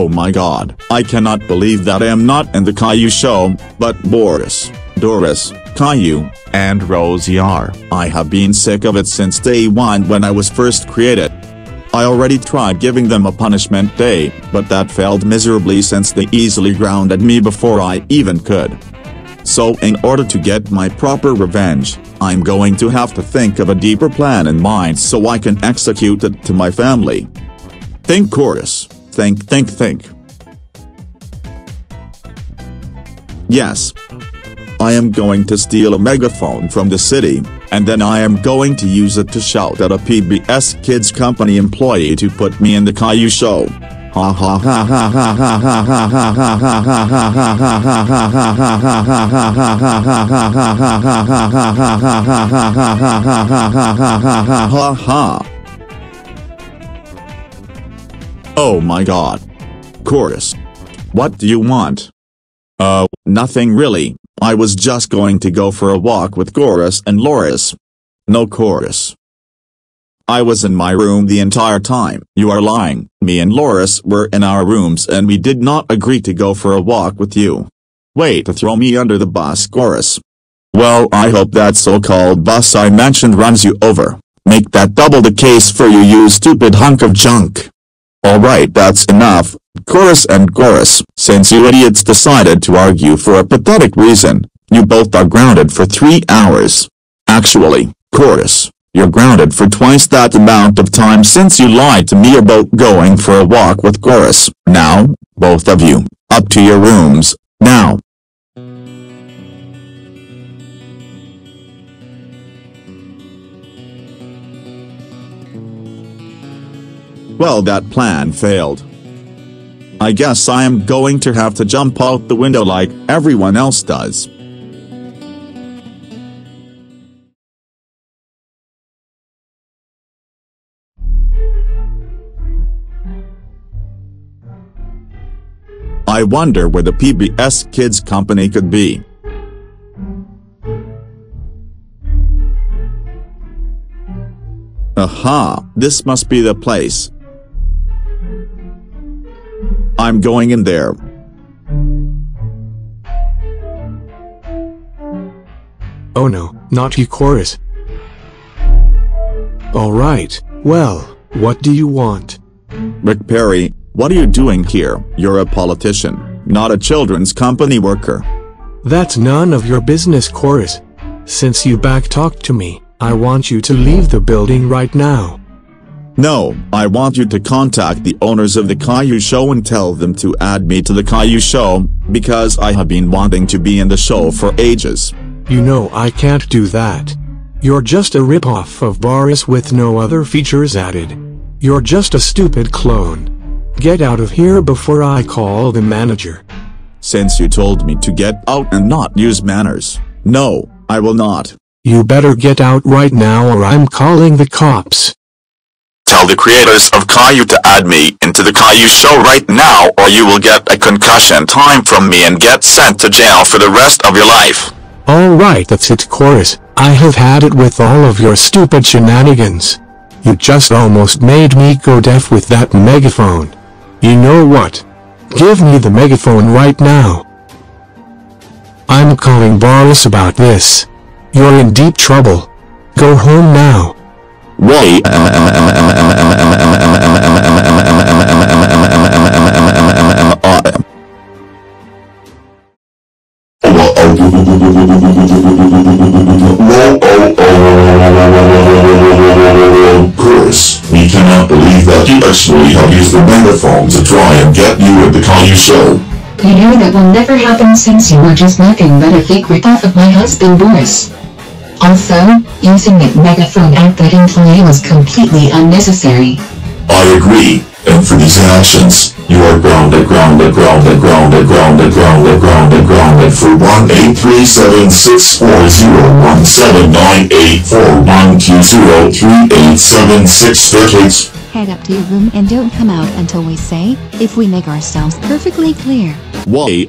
Oh my god, I cannot believe that I am not in the Caillou show, but Boris, Doris, Caillou, and Rosie are. I have been sick of it since day one when I was first created. I already tried giving them a punishment day, but that failed miserably since they easily grounded me before I even could. So in order to get my proper revenge, I'm going to have to think of a deeper plan in mind so I can execute it to my family. Think Coris, think think think. Yes. I am going to steal a megaphone from the city, and then I am going to use it to shout at a PBS Kids company employee to put me in the Caillou show. Ha ha ha ha ha ha ha ha ha ha ha ha ha ha ha ha ha Oh my god. Chorus. What do you want? Uh, nothing really, I was just going to go for a walk with Chorus and Loris. No Coris. I was in my room the entire time. You are lying. Me and Loris were in our rooms and we did not agree to go for a walk with you. Wait to throw me under the bus chorus. Well I hope that so-called bus I mentioned runs you over. Make that double the case for you you stupid hunk of junk. Alright that's enough, chorus and chorus. Since you idiots decided to argue for a pathetic reason, you both are grounded for three hours. Actually, Coris. You're grounded for twice that amount of time since you lied to me about going for a walk with Chorus. Now, both of you, up to your rooms, now. Well that plan failed. I guess I am going to have to jump out the window like everyone else does. I wonder where the PBS Kids company could be. Aha, this must be the place. I'm going in there. Oh no, not you Coris. Alright, well, what do you want? Rick Perry, what are you doing here? You're a politician, not a children's company worker. That's none of your business, Coris. Since you backtalked to me, I want you to leave the building right now. No, I want you to contact the owners of the Caillou Show and tell them to add me to the Caillou Show, because I have been wanting to be in the show for ages. You know I can't do that. You're just a ripoff of Boris with no other features added. You're just a stupid clone. Get out of here before I call the manager. Since you told me to get out and not use manners, no, I will not. You better get out right now or I'm calling the cops. Tell the creators of Caillou to add me into the Caillou show right now or you will get a concussion time from me and get sent to jail for the rest of your life. Alright that's it Coris, I have had it with all of your stupid shenanigans. You just almost made me go deaf with that megaphone. You know what? Give me the megaphone right now. I'm calling Boris about this. You're in deep trouble. Go home now. Wait. Coris, we cannot believe that you actually have used the megaphone to try and get you at the Caillou show. You know that will never happen since you were just nothing but a fake ripoff of my husband Boris. Also, using that megaphone at that employee was completely unnecessary. I agree, and for these actions, you are grounded, grounded, grounded, grounded, grounded, grounded, grounded, grounded for 1-837-640-179-841-203-876 decades. Head up to your room and don't come out until we say, if we make ourselves perfectly clear. Wait.